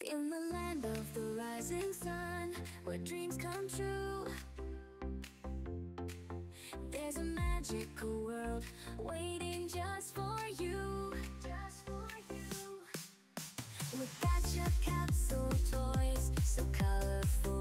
In the land of the rising sun Where dreams come true. There's a magical world Waiting just for you. Just for you. We've got your capsule toys So colorful.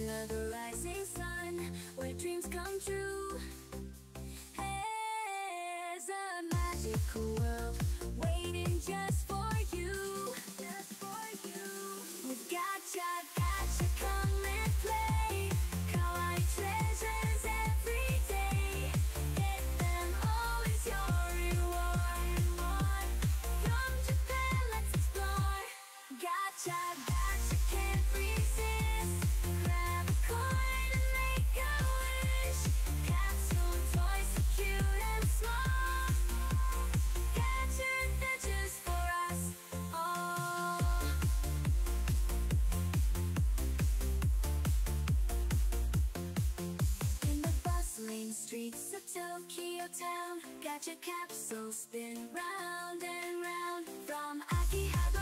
Under the rising sun, where dreams come true. It's a magical world. streets of Tokyo town. Got your capsule spin round and round From Akihabara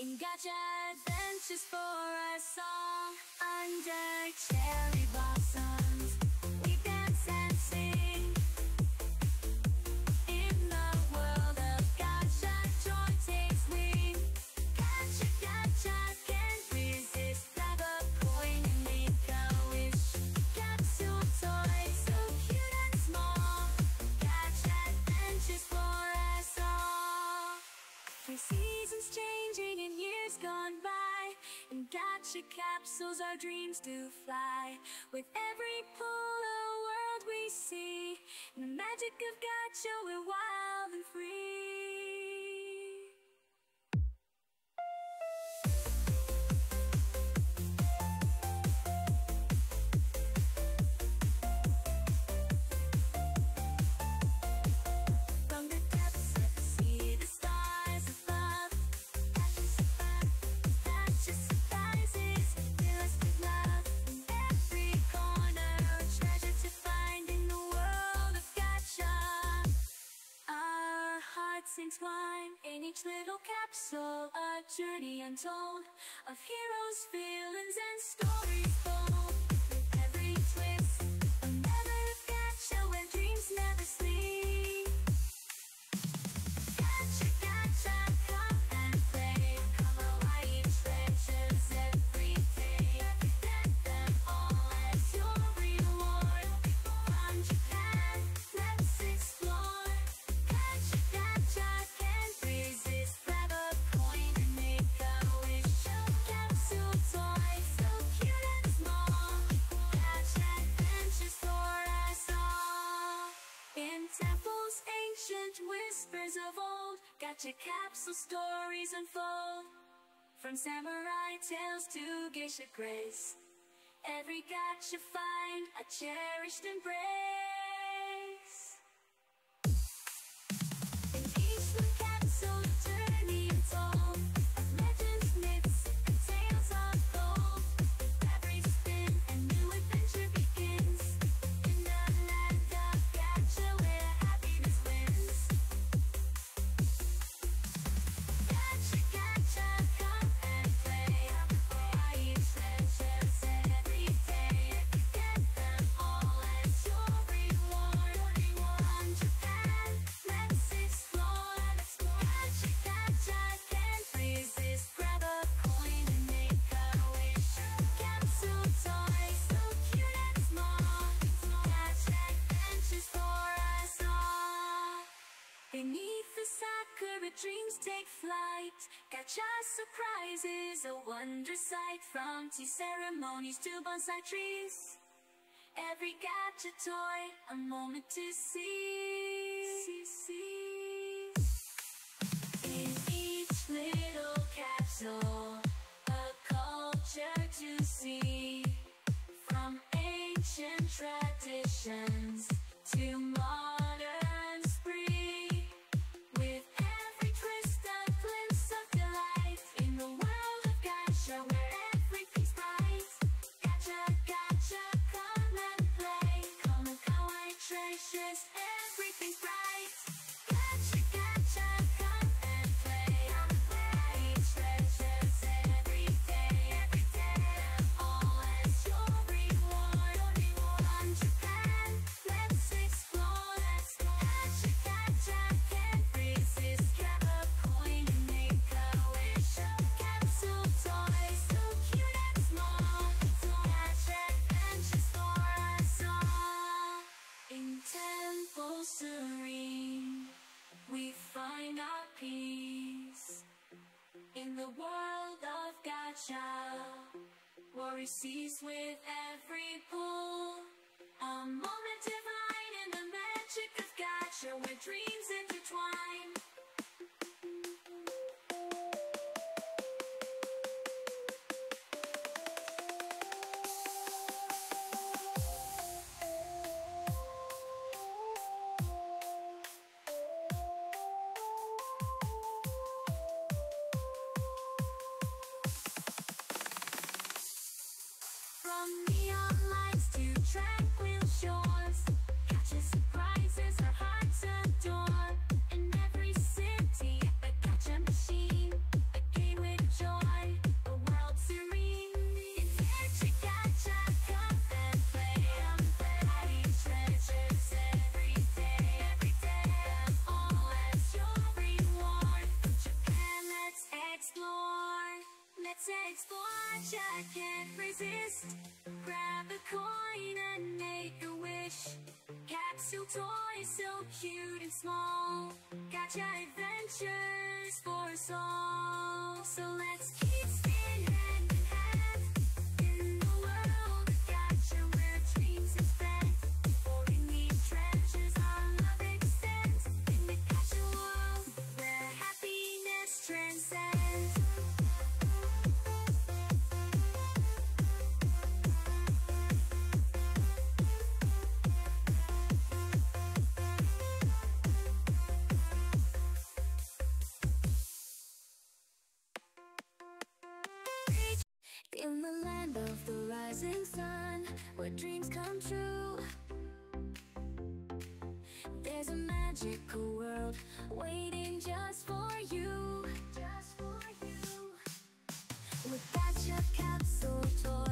In got adventures for a song Under cherry blossoms. In gacha capsules our dreams do fly. With every pull a world we see the magic of gacha we wild. So a journey untold of heroes, villains, and stories. to capsule stories unfold. From samurai tales to geisha grace, every gacha find a cherished embrace. Just surprises, a wondrous sight From tea ceremonies to bonsai trees Every gadget toy, a moment to see, see, see. In each little capsule A culture to see From ancient traditions cease with every pull. A moment divine in the magic of God, share where dreams can't resist. Grab a coin and make a wish. Capsule toy so cute and small. Gacha adventures for us all. So let's keep spinning. dreams come true. There's a magical world waiting just for you. Just for you. Without your capsule toy